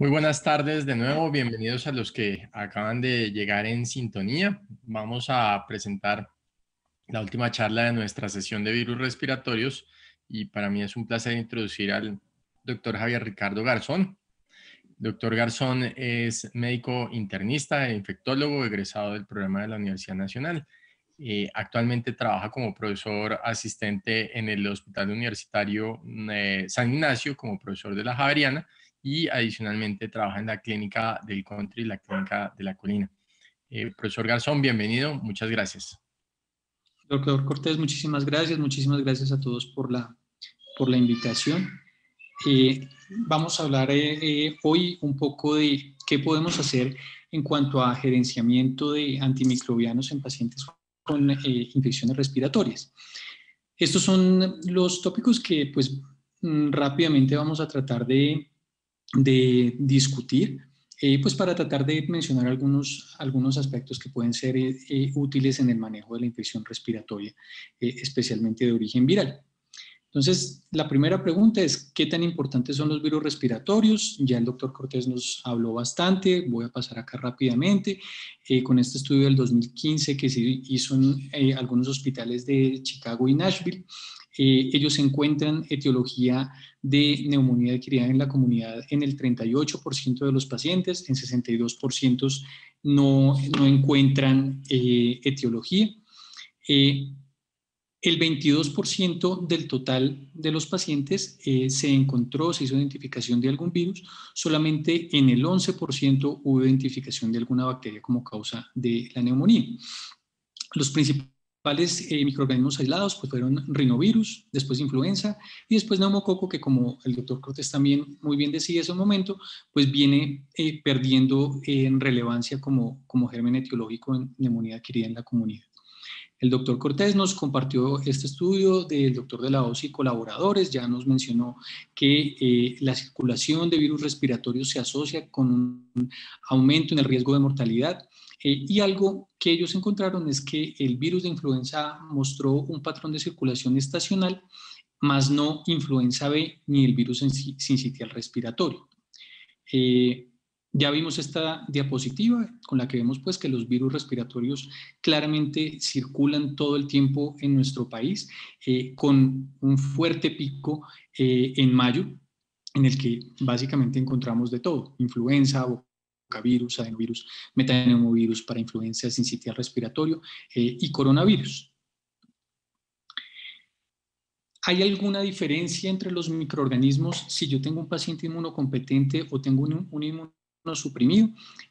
Muy buenas tardes de nuevo, bienvenidos a los que acaban de llegar en sintonía. Vamos a presentar la última charla de nuestra sesión de virus respiratorios y para mí es un placer introducir al doctor Javier Ricardo Garzón. Doctor Garzón es médico internista e infectólogo egresado del programa de la Universidad Nacional. Eh, actualmente trabaja como profesor asistente en el Hospital Universitario eh, San Ignacio como profesor de la Javeriana y adicionalmente trabaja en la clínica del country, la clínica de la colina. Eh, profesor Garzón, bienvenido, muchas gracias. Doctor Cortés, muchísimas gracias, muchísimas gracias a todos por la, por la invitación. Eh, vamos a hablar eh, hoy un poco de qué podemos hacer en cuanto a gerenciamiento de antimicrobianos en pacientes con infecciones respiratorias. Estos son los tópicos que pues mm, rápidamente vamos a tratar de, de discutir, eh, pues para tratar de mencionar algunos, algunos aspectos que pueden ser eh, eh, útiles en el manejo de la infección respiratoria, especialmente de origen viral. Entonces, la primera pregunta es, ¿qué tan importantes son los virus respiratorios? Ya el doctor Cortés nos habló bastante, voy a pasar acá rápidamente. con este estudio del 2015 que se hizo en algunos hospitales de Chicago y Nashville, ellos encuentran etiología de neumonía adquirida en la comunidad en el 38% de los pacientes, en 62% no, no encuentran eh, etiología. Eh, el 22% del total de los pacientes eh, se encontró, se hizo identificación de algún virus, solamente en el 11% hubo identificación de alguna bacteria como causa de la neumonía. Los principales principales eh, microorganismos aislados pues fueron rinovirus, después influenza y después neumococo que como el doctor Cortés también muy bien decía en ese momento, pues viene eh, perdiendo en relevancia como, como germen etiológico en neumonía adquirida en la comunidad. El doctor Cortés nos compartió este estudio del doctor de la OSI y colaboradores, ya nos mencionó que eh, la circulación de virus respiratorios se asocia con un aumento en el riesgo de mortalidad eh, y algo que ellos encontraron es que el virus de influenza mostró un patrón de circulación estacional, más no influenza B ni el virus sincitial respiratorio. Eh, ya vimos esta diapositiva con la que vemos pues que los virus respiratorios claramente circulan todo el tiempo en nuestro país eh, con un fuerte pico en mayo en el que básicamente encontramos de todo, influenza, virus, adenovirus, metaneumovirus para influencia sincitial respiratorio eh, y coronavirus. ¿Hay alguna diferencia entre los microorganismos si yo tengo un paciente inmunocompetente o tengo un, un inmunosuprimido?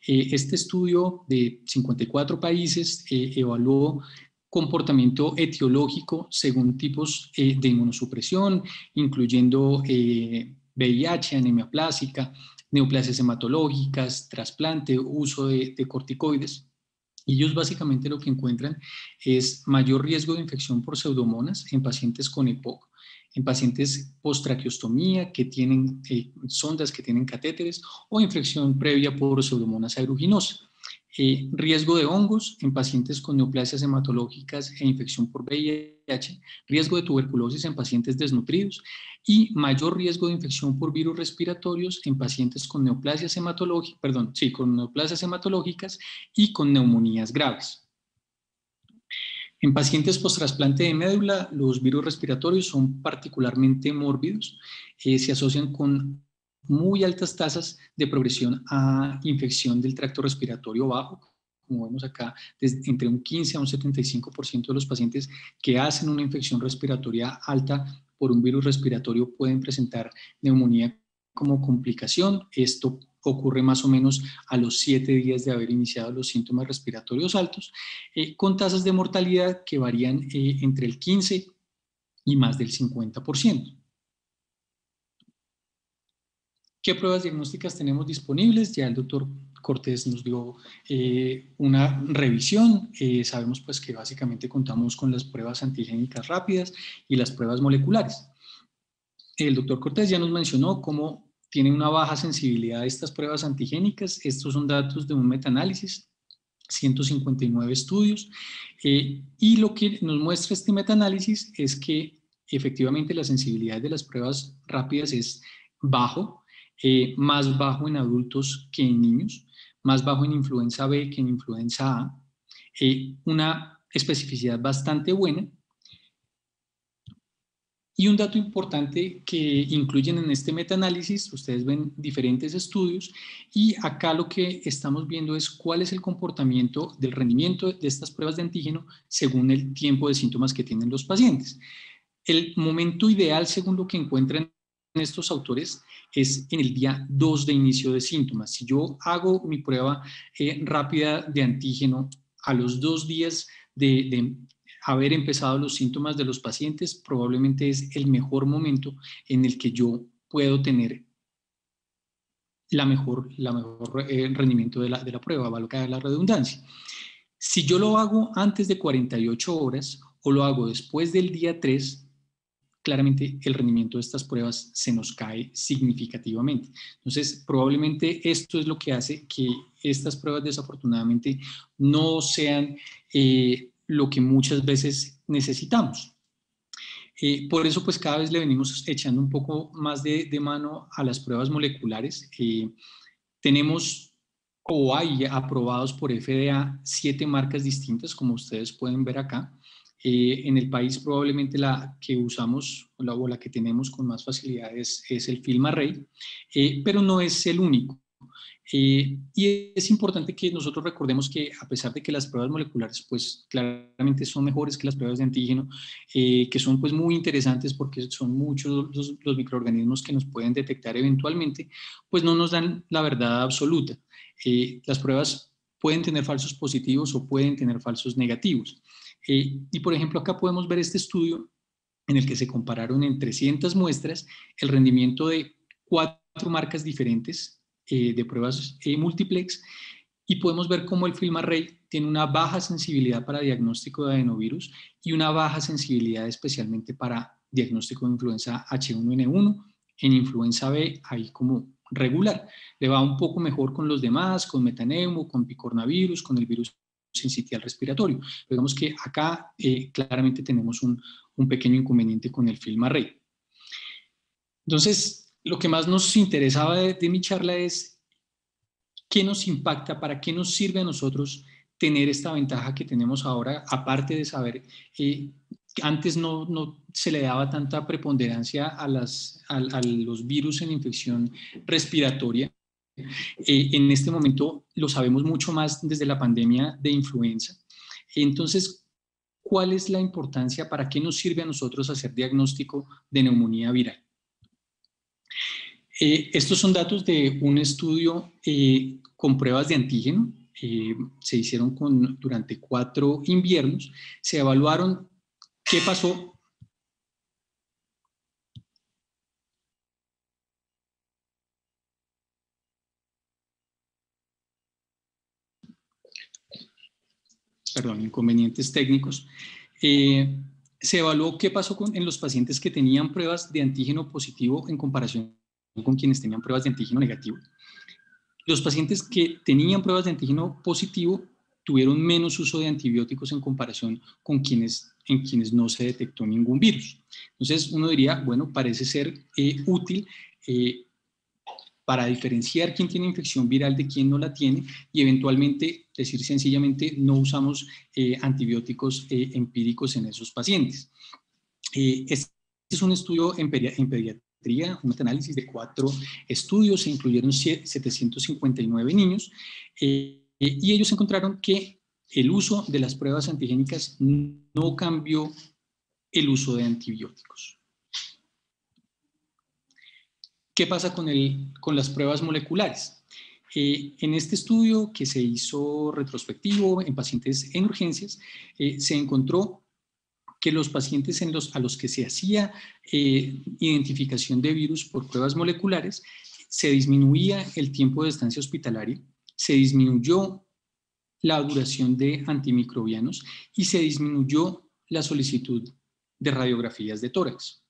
Eh, este estudio de 54 países eh, evaluó comportamiento etiológico según tipos de inmunosupresión, incluyendo VIH, anemia plásica, neoplasias hematológicas, trasplante, uso de, corticoides. Y ellos básicamente lo que encuentran es mayor riesgo de infección por pseudomonas en pacientes con EPOC, en pacientes post-traqueostomía que tienen eh, sondas que tienen catéteres o infección previa por pseudomonas aeruginosa. Eh, riesgo de hongos en pacientes con neoplasias hematológicas e infección por VIH, riesgo de tuberculosis en pacientes desnutridos y mayor riesgo de infección por virus respiratorios en pacientes con neoplasias hematológicas, perdón, sí, con y con neumonías graves. En pacientes post-trasplante de médula, los virus respiratorios son particularmente mórbidos, eh, se asocian con muy altas tasas de progresión a infección del tracto respiratorio bajo, como vemos acá, entre un 15 a un 75% de los pacientes que hacen una infección respiratoria alta por un virus respiratorio pueden presentar neumonía como complicación. Esto ocurre más o menos a los 7 días de haber iniciado los síntomas respiratorios altos, eh, con tasas de mortalidad que varían eh, entre el 15 y más del 50%. ¿Qué pruebas diagnósticas tenemos disponibles? Ya el doctor Cortés nos dio eh, una revisión. Eh, sabemos pues que básicamente contamos con las pruebas antigénicas rápidas y las pruebas moleculares. El doctor Cortés ya nos mencionó cómo tiene una baja sensibilidad a estas pruebas antigénicas. Estos son datos de un metaanálisis 159 estudios, eh, y lo que nos muestra este metaanálisis es que efectivamente la sensibilidad de las pruebas rápidas es bajo, eh, más bajo en adultos que en niños, más bajo en influenza B que en influenza A, eh, una especificidad bastante buena. Y un dato importante que incluyen en este metaanálisis, ustedes ven diferentes estudios y acá lo que estamos viendo es cuál es el comportamiento del rendimiento de estas pruebas de antígeno según el tiempo de síntomas que tienen los pacientes. El momento ideal, según lo que encuentran estos autores, es en el día 2 de inicio de síntomas. Si yo hago mi prueba eh, rápida de antígeno a los dos días de, haber empezado los síntomas de los pacientes, probablemente es el mejor momento en el que yo puedo tener la mejor, la mejor eh, rendimiento de la, de la prueba, valga la redundancia. Si yo lo hago antes de 48 horas o lo hago después del día 3, claramente el rendimiento de estas pruebas se nos cae significativamente. Entonces, probablemente esto es lo que hace que estas pruebas desafortunadamente no sean eh, lo que muchas veces necesitamos. Eh, por eso, pues cada vez le venimos echando un poco más de, mano a las pruebas moleculares. Eh, tenemos o hay aprobados por FDA siete marcas distintas, como ustedes pueden ver acá. Eh, en el país probablemente la que usamos o la, la que tenemos con más facilidad es, el film array, eh, pero no es el único. Eh, y es importante que nosotros recordemos que a pesar de que las pruebas moleculares pues claramente son mejores que las pruebas de antígeno, que son pues muy interesantes porque son muchos los, los, microorganismos que nos pueden detectar eventualmente, pues no nos dan la verdad absoluta. las pruebas pueden tener falsos positivos o pueden tener falsos negativos. Eh, y por ejemplo, acá podemos ver este estudio en el que se compararon en 300 muestras el rendimiento de cuatro marcas diferentes eh, de pruebas eh, multiplex y podemos ver cómo el film array tiene una baja sensibilidad para diagnóstico de adenovirus y una baja sensibilidad especialmente para diagnóstico de influenza H1N1. En influenza B hay como regular. Le va un poco mejor con los demás, con metaneumo, con picornavirus, con el virus sincitial respiratorio. digamos que acá eh, claramente tenemos un, pequeño inconveniente con el film array. Entonces, lo que más nos interesaba de, mi charla es qué nos impacta, para qué nos sirve a nosotros tener esta ventaja que tenemos ahora, aparte de saber eh, que antes no, se le daba tanta preponderancia a, a los virus en infección respiratoria, eh, en este momento lo sabemos mucho más desde la pandemia de influenza. Entonces, ¿cuál es la importancia? ¿Para qué nos sirve a nosotros hacer diagnóstico de neumonía viral? Eh, estos son datos de un estudio eh, con pruebas de antígeno. se hicieron con, durante cuatro inviernos. Se evaluaron qué pasó perdón, inconvenientes técnicos, eh, se evaluó qué pasó con, en los pacientes que tenían pruebas de antígeno positivo en comparación con quienes tenían pruebas de antígeno negativo. Los pacientes que tenían pruebas de antígeno positivo tuvieron menos uso de antibióticos en comparación con quienes, en quienes no se detectó ningún virus. Entonces uno diría, bueno, parece ser eh, útil eh, para diferenciar quién tiene infección viral de quién no la tiene y eventualmente decir sencillamente no usamos eh, antibióticos eh, empíricos en esos pacientes. Este es un estudio en, pediatría, un metaanálisis de cuatro estudios, se incluyeron 759 niños y ellos encontraron que el uso de las pruebas antigénicas no cambió el uso de antibióticos. ¿Qué pasa con, el, con las pruebas moleculares? Eh, en este estudio que se hizo retrospectivo en pacientes en urgencias, eh, se encontró que los pacientes en los, a los que se hacía eh, identificación de virus por pruebas moleculares, se disminuía el tiempo de estancia hospitalaria, se disminuyó la duración de antimicrobianos y se disminuyó la solicitud de radiografías de tórax.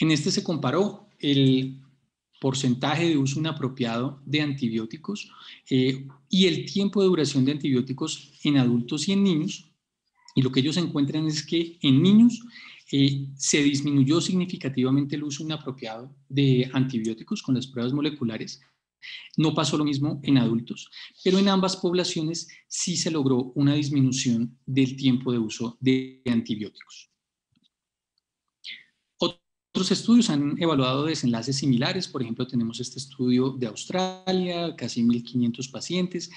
En este se comparó el porcentaje de uso inapropiado de antibióticos eh, y el tiempo de duración de antibióticos en adultos y en niños. Y lo que ellos encuentran es que en niños se disminuyó significativamente el uso inapropiado de antibióticos con las pruebas moleculares. No pasó lo mismo en adultos, pero en ambas poblaciones sí se logró una disminución del tiempo de uso de antibióticos. Otros estudios han evaluado desenlaces similares, por ejemplo, tenemos este estudio de Australia, casi 1.500 pacientes.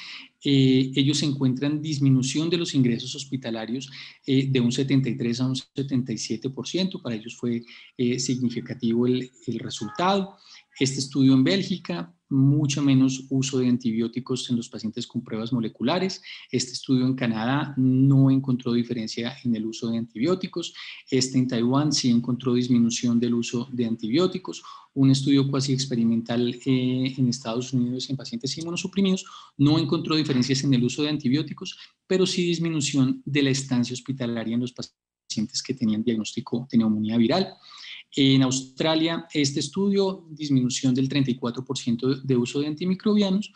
Eh, ellos encuentran disminución de los ingresos hospitalarios eh, de un 73 a un 77%, para ellos fue eh, significativo el, el resultado. Este estudio en Bélgica mucho menos uso de antibióticos en los pacientes con pruebas moleculares. Este estudio en Canadá no encontró diferencia en el uso de antibióticos. Este en Taiwán sí encontró disminución del uso de antibióticos. Un estudio cuasi experimental eh, en Estados Unidos en pacientes inmunosuprimidos no encontró diferencias en el uso de antibióticos, pero sí disminución de la estancia hospitalaria en los pacientes que tenían diagnóstico de neumonía viral. En Australia, este estudio, disminución del 34% de uso de antimicrobianos.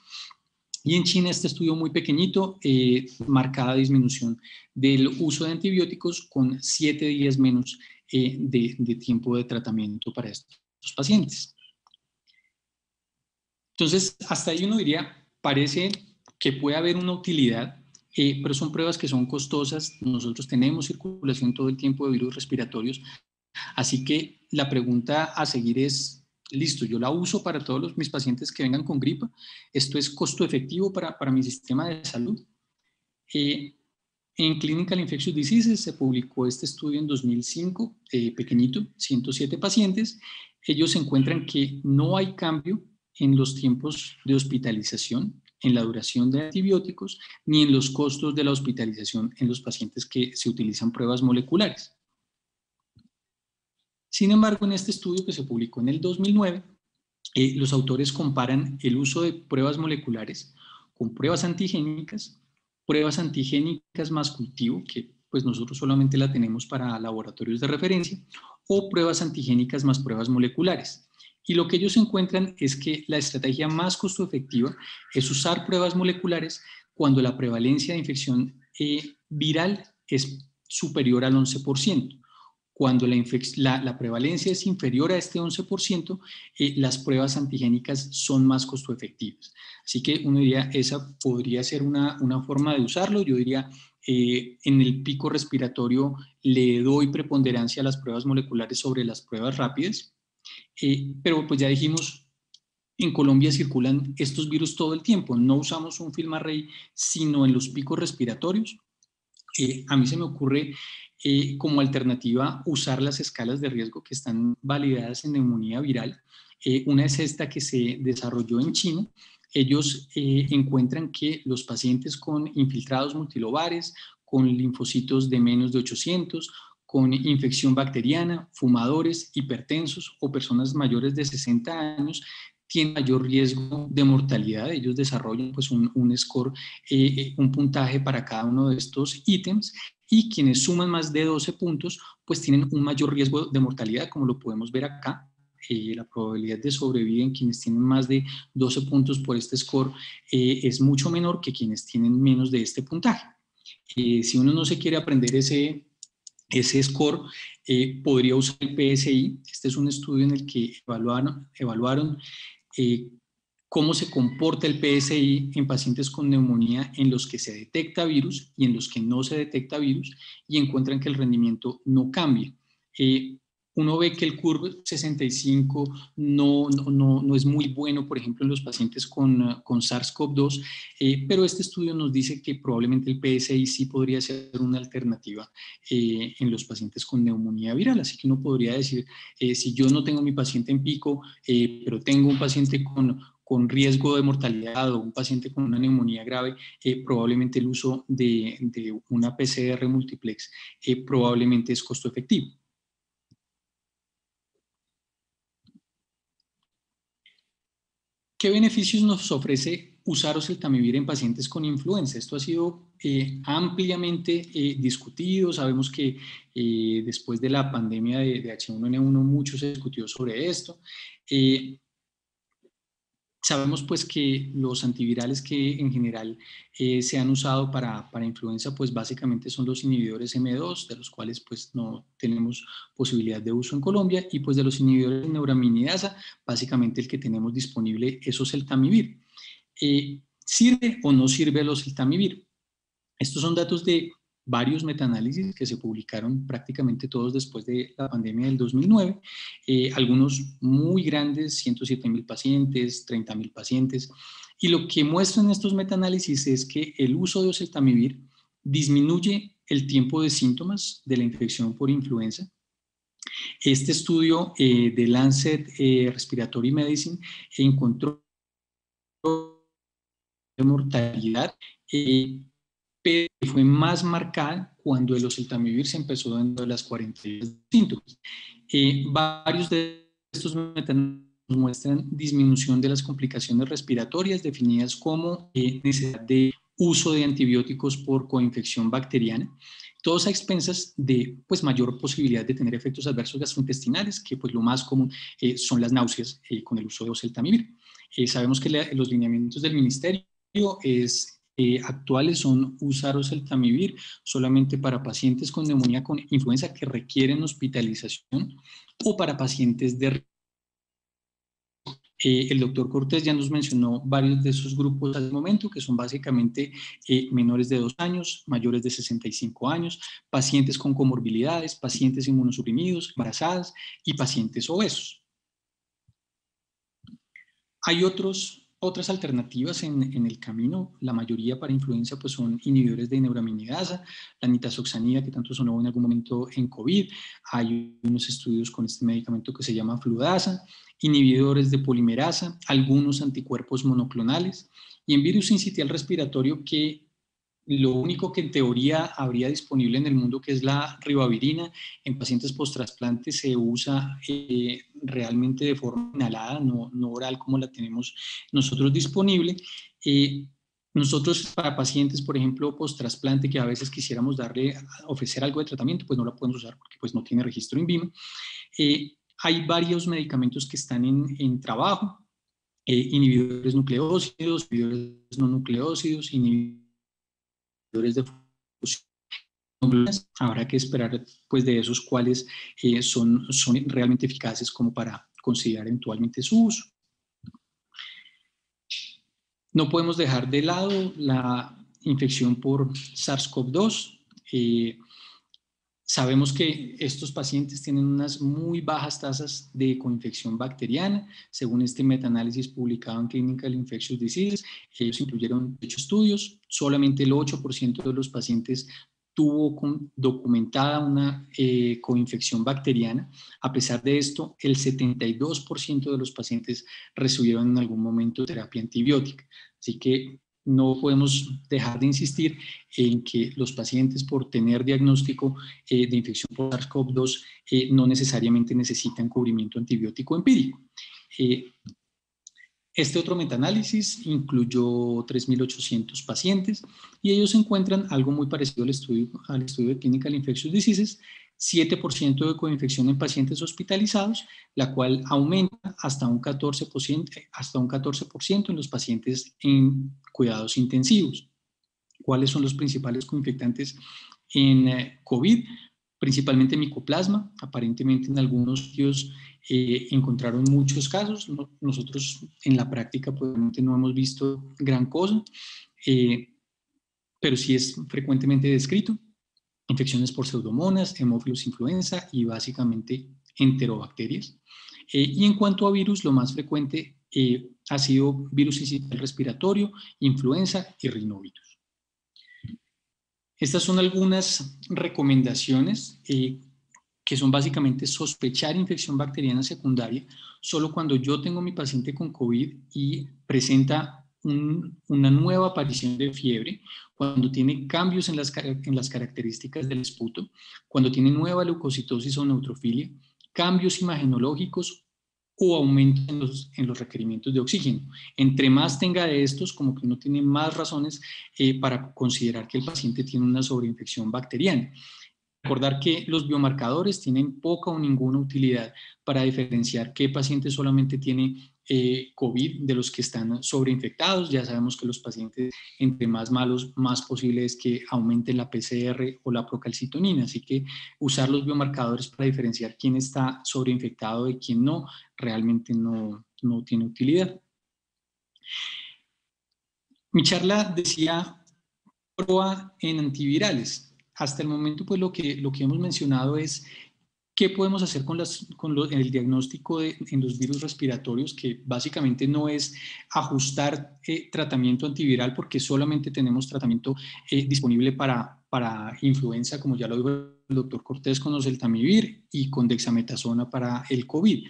Y en China, este estudio muy pequeñito, eh, marcada disminución del uso de antibióticos con siete días menos eh, de, tiempo de tratamiento para estos pacientes. Entonces, hasta ahí uno diría, parece que puede haber una utilidad, eh, pero son pruebas que son costosas. Nosotros tenemos circulación todo el tiempo de virus respiratorios, Así que la pregunta a seguir es, listo, yo la uso para todos mis pacientes que vengan con gripa. ¿Esto es costo efectivo para, para mi sistema de salud? Eh, en Clinical Infectious Diseases se publicó este estudio en 2005, eh, pequeñito, 107 pacientes. Ellos encuentran que no hay cambio en los tiempos de hospitalización, en la duración de antibióticos, ni en los costos de la hospitalización en los pacientes que se utilizan pruebas moleculares. Sin embargo, en este estudio que se publicó en el 2009, eh, los autores comparan el uso de pruebas moleculares con pruebas antigénicas, pruebas antigénicas más cultivo, que pues nosotros solamente la tenemos para laboratorios de referencia, o pruebas antigénicas más pruebas moleculares. Y lo que ellos encuentran es que la estrategia más costo efectiva es usar pruebas moleculares cuando la prevalencia de infección eh, viral es superior al 11%. Cuando la, prevalencia es inferior a este 11%, eh, las pruebas antigénicas son más costo efectivas. Así que uno diría, esa podría ser una, una forma de usarlo. Yo diría, eh, en el pico respiratorio le doy preponderancia a las pruebas moleculares sobre las pruebas rápidas. Eh, pero pues ya dijimos, en Colombia circulan estos virus todo el tiempo. No usamos un film array, sino en los picos respiratorios. A mí se me ocurre eh, como alternativa usar las escalas de riesgo que están validadas en neumonía viral. Eh, una es esta que se desarrolló en China. Ellos eh, encuentran que los pacientes con infiltrados multilobares, con linfocitos de menos de 800, con infección bacteriana, fumadores, hipertensos o personas mayores de 60 años tienen mayor riesgo de mortalidad. Ellos desarrollan pues, un, un score, un puntaje para cada uno de estos ítems y quienes suman más de 12 puntos, pues tienen un mayor riesgo de mortalidad, como lo podemos ver acá. Eh, la probabilidad de sobrevivir en quienes tienen más de 12 puntos por este score eh, es mucho menor que quienes tienen menos de este puntaje. Eh, si uno no se quiere aprender ese, ese score, podría usar el PSI. Este es un estudio en el que evaluaron, evaluaron cómo se comporta el PSI en pacientes con neumonía en los que se detecta virus y en los que no se detecta virus y encuentran que el rendimiento no cambia. Eh, uno ve que el CURV 65 no, no, no, es muy bueno, por ejemplo, en los pacientes con, con SARS-CoV-2, eh, pero este estudio nos dice que probablemente el PSI sí podría ser una alternativa eh, en los pacientes con neumonía viral. Así que uno podría decir, si yo no tengo mi paciente en pico, pero tengo un paciente con con riesgo de mortalidad o un paciente con una neumonía grave, eh, probablemente el uso de, una PCR multiplex eh, probablemente es costo efectivo. ¿Qué beneficios nos ofrece usar oseltamivir en pacientes con influenza? Esto ha sido eh, ampliamente discutido. Sabemos que después de la pandemia de, H1N1 mucho se discutió sobre esto. Sabemos pues que los antivirales que en general eh, se han usado para, para, influenza pues básicamente son los inhibidores M2 de los cuales pues no tenemos posibilidad de uso en Colombia y pues de los inhibidores de neuraminidasa básicamente el que tenemos disponible es oseltamivir. Eh, ¿Sirve o no sirve el oseltamivir? Estos son datos de varios metaanálisis que se publicaron prácticamente todos después de la pandemia del 2009, eh, algunos muy grandes, 107 mil pacientes, 30 mil pacientes, y lo que muestran estos metaanálisis es que el uso de oseltamivir disminuye el tiempo de síntomas de la infección por influenza. Este estudio eh, de Lancet eh, Respiratory Medicine encontró mortalidad fue más marcada cuando el oseltamivir se empezó dentro de las 42 síntomas. Eh, varios de estos metanolitos muestran disminución de las complicaciones respiratorias definidas como eh, necesidad de uso de antibióticos por coinfección bacteriana, todos a expensas de pues, mayor posibilidad de tener efectos adversos gastrointestinales, que pues, lo más común eh, son las náuseas eh, con el uso de oseltamivir. sabemos que los lineamientos del ministerio es eh, actuales son usar oseltamivir solamente para pacientes con neumonía con influenza que requieren hospitalización o para pacientes de eh, el doctor Cortés ya nos mencionó varios de esos grupos al momento, que son básicamente eh, menores de 2 años, mayores de 65 años, pacientes con comorbilidades, pacientes inmunosuprimidos, embarazadas y pacientes obesos. Hay otros otras alternativas en, el camino, la mayoría para influencia pues son inhibidores de neuraminidasa, la nitazoxanida que tanto sonó en algún momento en COVID, hay unos estudios con este medicamento que se llama fludasa, inhibidores de polimerasa, algunos anticuerpos monoclonales y en virus incitial respiratorio que lo único que en teoría habría disponible en el mundo, que es la ribavirina, en pacientes post-trasplante se usa eh, realmente de forma inhalada, no, oral como la tenemos nosotros disponible. Eh, nosotros para pacientes, por ejemplo, post-trasplante, que a veces quisiéramos darle, ofrecer algo de tratamiento, pues no la podemos usar porque pues no tiene registro en BIM. Eh, hay varios medicamentos que están en, en trabajo, inhibidores nucleócidos, inhibidores no nucleócidos, inhibidores de fusión. Habrá que esperar pues, de esos cuáles eh, son, son realmente eficaces como para considerar eventualmente su uso. No podemos dejar de lado la infección por SARS-CoV-2. Eh, Sabemos que estos pacientes tienen unas muy bajas tasas de coinfección bacteriana, según este metaanálisis publicado en Clinical Infectious Diseases. Ellos incluyeron ocho estudios, solamente el 8% de los pacientes tuvo documentada una eh, coinfección bacteriana. A pesar de esto, el 72% de los pacientes recibieron en algún momento terapia antibiótica. Así que no podemos dejar de insistir en que los pacientes por tener diagnóstico eh, de infección por SARS-CoV-2 eh, no necesariamente necesitan cubrimiento antibiótico empírico. Eh, este otro metaanálisis incluyó 3.800 pacientes y ellos encuentran algo muy parecido al estudio, al estudio de Clinical Infectious Diseases, 7% de coinfección en pacientes hospitalizados, la cual aumenta hasta un 14%, hasta un 14 en los pacientes en cuidados intensivos. ¿Cuáles son los principales coinfectantes en eh, COVID? Principalmente micoplasma, aparentemente en algunos sitios eh, encontraron muchos casos, nosotros en la práctica probablemente no hemos visto gran cosa, eh, pero sí es frecuentemente descrito infecciones por pseudomonas, hemófilos influenza y básicamente enterobacterias. Eh, y en cuanto a virus, lo más frecuente eh, ha sido virus incidental respiratorio, influenza y rinovirus. Estas son algunas recomendaciones eh, que son básicamente sospechar infección bacteriana secundaria solo cuando yo tengo mi paciente con COVID y presenta una nueva aparición de fiebre, cuando tiene cambios en las, características del esputo, cuando tiene nueva leucocitosis o neutrofilia, cambios imagenológicos o aumento en los, en los, requerimientos de oxígeno. Entre más tenga de estos, como que uno tiene más razones eh, para considerar que el paciente tiene una sobreinfección bacteriana. Recordar que los biomarcadores tienen poca o ninguna utilidad para diferenciar qué paciente solamente tiene eh, COVID de los que están sobreinfectados. Ya sabemos que los pacientes, entre más malos, más posible es que aumenten la PCR o la procalcitonina. Así que usar los biomarcadores para diferenciar quién está sobreinfectado y quién no, realmente no, no tiene utilidad. Mi charla decía prueba en antivirales hasta el momento, pues lo que, lo que hemos mencionado es qué podemos hacer con, las, con el diagnóstico de, en los virus respiratorios, que básicamente no es ajustar eh, tratamiento antiviral, porque solamente tenemos tratamiento eh, disponible para, para influenza, como ya lo dijo el doctor Cortés con oseltamivir y con dexametasona para el COVID.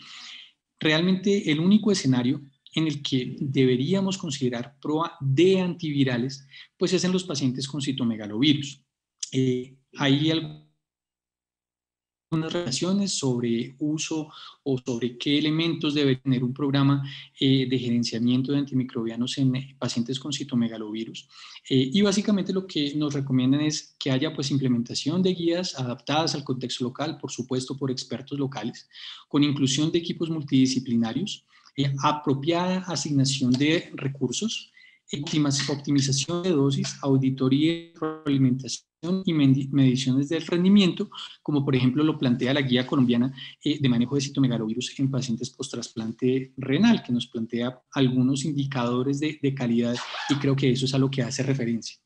Realmente el único escenario en el que deberíamos considerar prueba de antivirales, pues es en los pacientes con citomegalovirus. Eh, hay algunas relaciones sobre uso o sobre qué elementos debe tener un programa eh, de gerenciamiento de antimicrobianos en eh, pacientes con citomegalovirus. y básicamente lo que nos recomiendan es que haya pues implementación de guías adaptadas al contexto local, por supuesto por expertos locales, con inclusión de equipos multidisciplinarios, apropiada asignación de recursos, optimización de dosis, auditoría y alimentación y mediciones del rendimiento, como por ejemplo lo plantea la guía colombiana eh, de manejo de citomegalovirus en pacientes post-trasplante renal, que nos plantea algunos indicadores de, calidad y creo que eso es a lo que hace referencia.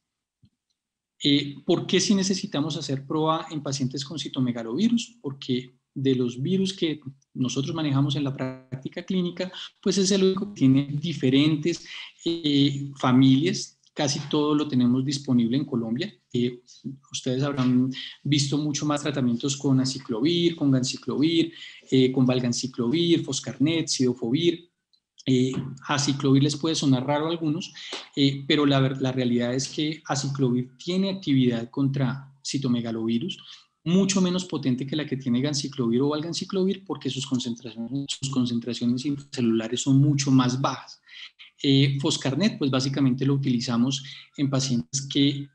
Eh, ¿Por qué si necesitamos hacer prueba en pacientes con citomegalovirus? Porque de los virus que nosotros manejamos en la práctica clínica, pues es el único que tiene diferentes eh, familias casi todo lo tenemos disponible en Colombia. Eh, ustedes habrán visto mucho más tratamientos con aciclovir, con ganciclovir, eh, con valganciclovir, foscarnet, sidofovir. Eh, aciclovir les puede sonar raro a algunos, eh, pero la, la realidad es que aciclovir tiene actividad contra citomegalovirus, mucho menos potente que la que tiene ganciclovir o valganciclovir porque sus concentraciones, sus concentraciones celulares son mucho más bajas. Eh, Foscarnet, pues básicamente lo utilizamos en pacientes que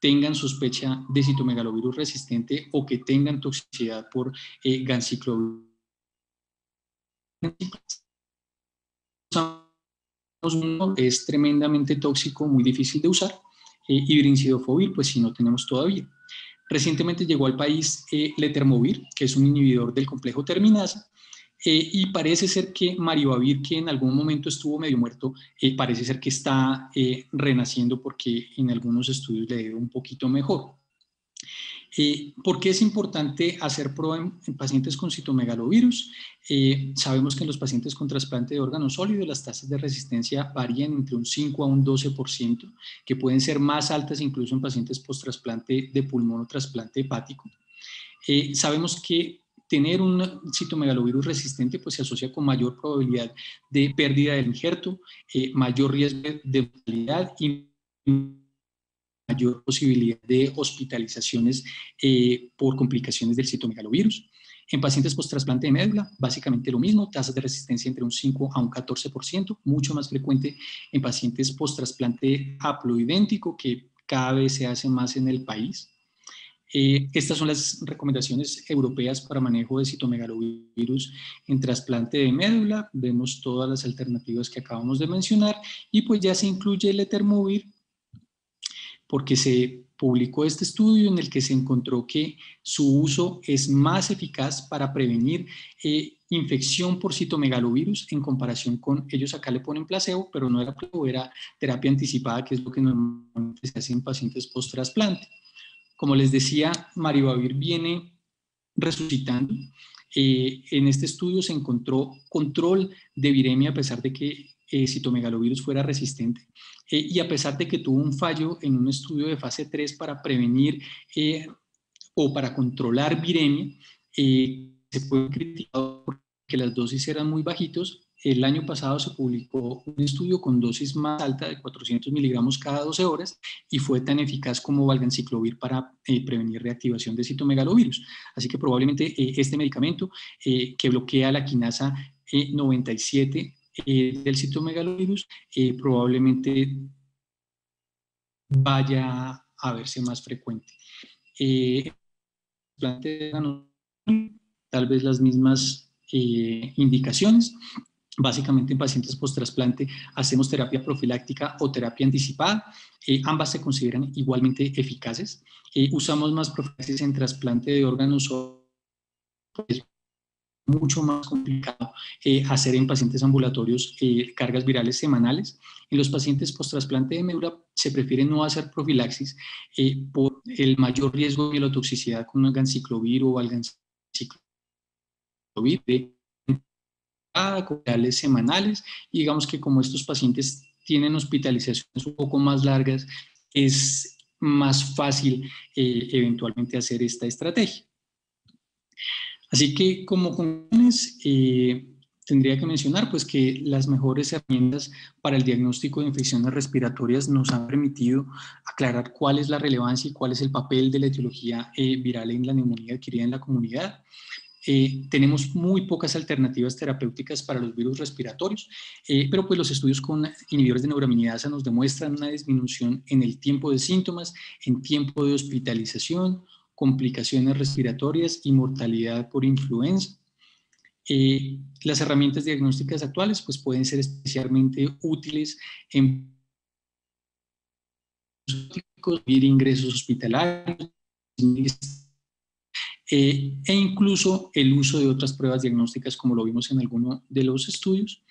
tengan sospecha de citomegalovirus resistente o que tengan toxicidad por eh, ganciclovir. Es tremendamente tóxico, muy difícil de usar, eh, pues si no tenemos todavía. Recientemente llegó al país eh, Letermovir, que es un inhibidor del complejo terminasa, eh, y parece ser que Maribavir, que en algún momento estuvo medio muerto, eh, parece ser que está renaciendo porque en algunos estudios le dio un poquito mejor. ¿Por qué es importante hacer prueba en, pacientes con citomegalovirus? sabemos que en los pacientes con trasplante de órganos sólidos las tasas de resistencia varían entre un 5 a un 12%, que pueden ser más altas incluso en pacientes post-trasplante de pulmón o trasplante hepático. sabemos que tener un citomegalovirus resistente pues se asocia con mayor probabilidad de pérdida del injerto, eh, mayor riesgo de mortalidad y mayor posibilidad de hospitalizaciones eh, por complicaciones del citomegalovirus. En pacientes post-trasplante de médula, básicamente lo mismo, tasas de resistencia entre un 5 a un 14%, mucho más frecuente en pacientes post-trasplante haploidéntico, que cada vez se hace más en el país. Eh, estas son las recomendaciones europeas para manejo de citomegalovirus en trasplante de médula. Vemos todas las alternativas que acabamos de mencionar y pues ya se incluye el Etermovir porque se publicó este estudio en el que se encontró que su uso es más eficaz para prevenir eh, infección por citomegalovirus en comparación con, ellos acá le ponen placebo, pero no era placebo, era terapia anticipada, que es lo que normalmente se hace en pacientes post-trasplante. Como les decía, Maribavir viene resucitando. Eh, en este estudio se encontró control de viremia a pesar de que eh, citomegalovirus fuera resistente eh, y a pesar de que tuvo un fallo en un estudio de fase 3 para prevenir o para controlar viremia, se fue criticado porque las dosis eran muy bajitos el año pasado se publicó un estudio con dosis más alta de 400 miligramos cada 12 horas y fue tan eficaz como valganciclovir para eh, prevenir reactivación de citomegalovirus. Así que probablemente eh, este medicamento eh, que bloquea la quinasa 97 del citomegalovirus probablemente vaya a verse más frecuente trasplante tal vez las mismas eh, indicaciones. Básicamente en pacientes post-trasplante hacemos terapia profiláctica o terapia anticipada. Eh, ambas se consideran igualmente eficaces. Eh, usamos más profilaxis en trasplante de órganos es mucho más complicado hacer en pacientes ambulatorios cargas virales semanales. En los pacientes post-trasplante de médula se prefiere no hacer profilaxis por el mayor riesgo de mielotoxicidad con el ganciclovir o alganciclovir de semanales y digamos que como estos pacientes tienen hospitalizaciones un poco más largas, es más fácil eh, eventualmente hacer esta estrategia. Así que como conclusiones, eh, tendría que mencionar pues que las mejores herramientas para el diagnóstico de infecciones respiratorias nos han permitido aclarar cuál es la relevancia y cuál es el papel de la etiología eh, viral en la neumonía adquirida en la comunidad. Eh, tenemos muy pocas alternativas terapéuticas para los virus respiratorios, eh, pero pues los estudios con inhibidores de neuraminidasa nos demuestran una disminución en el tiempo de síntomas, en tiempo de hospitalización, complicaciones respiratorias y mortalidad por influenza. Eh, las herramientas diagnósticas actuales pues pueden ser especialmente útiles en ingresos hospitalarios, eh, e incluso el uso de otras pruebas diagnósticas como lo vimos en alguno de los estudios.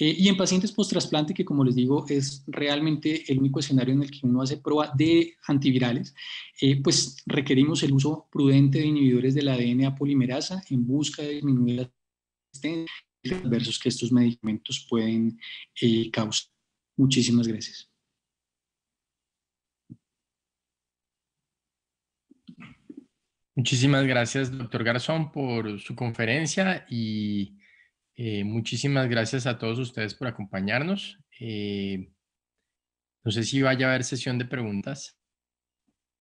Eh, y en pacientes post-trasplante, que como les digo es realmente el único escenario en el que uno hace prueba de antivirales, eh, pues requerimos el uso prudente de inhibidores de la ADN polimerasa en busca de disminuir las adversos que estos medicamentos pueden causar. Muchísimas gracias. Muchísimas gracias, doctor Garzón, por su conferencia y eh, muchísimas gracias a todos ustedes por acompañarnos. Eh, no sé si vaya a haber sesión de preguntas.